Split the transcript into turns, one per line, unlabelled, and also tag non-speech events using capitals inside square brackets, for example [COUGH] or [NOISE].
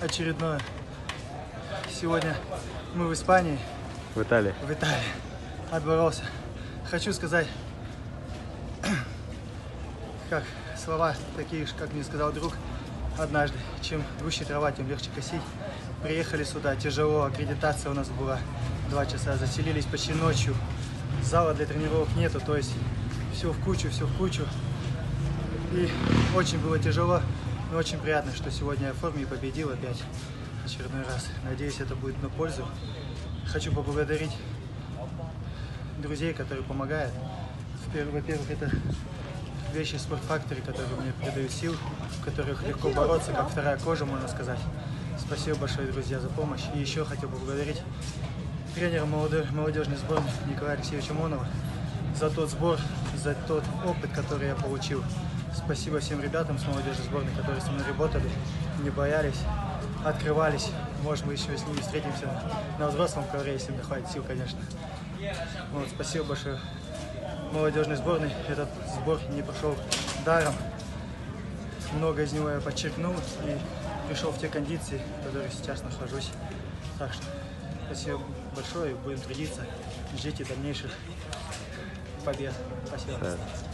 очередное. Сегодня мы в Испании,
В Италии.
в Италии. Отборолся. Хочу сказать, [CLEARS THROAT] как слова такие, же, как мне сказал друг однажды, чем гуще трава, тем легче косить. Приехали сюда, тяжело, аккредитация у нас была два часа, заселились почти ночью. Зала для тренировок нету, то есть все в кучу, все в кучу. И очень было тяжело, но очень приятно, что сегодня я в форме и победил опять очередной раз. Надеюсь, это будет на пользу. Хочу поблагодарить друзей, которые помогают. Во-первых, это вещи Factory, которые мне придают сил, в которых легко бороться, как вторая кожа, можно сказать. Спасибо большое, друзья, за помощь. И еще хотел поблагодарить тренера молодежной сборной Николая Алексеевича Монова за тот сбор, за тот опыт, который я получил. Спасибо всем ребятам с молодежной сборной, которые со мной работали, не боялись, открывались. Может, мы еще с ними встретимся на взрослом ковре, если мне хватит сил, конечно. Вот, спасибо большое молодежной сборной. Этот сбор не прошел даром. Много из него я подчеркнул и пришел в те кондиции, в которых сейчас нахожусь. Так что спасибо большое, будем трудиться. Ждите дальнейших 快点，
不行。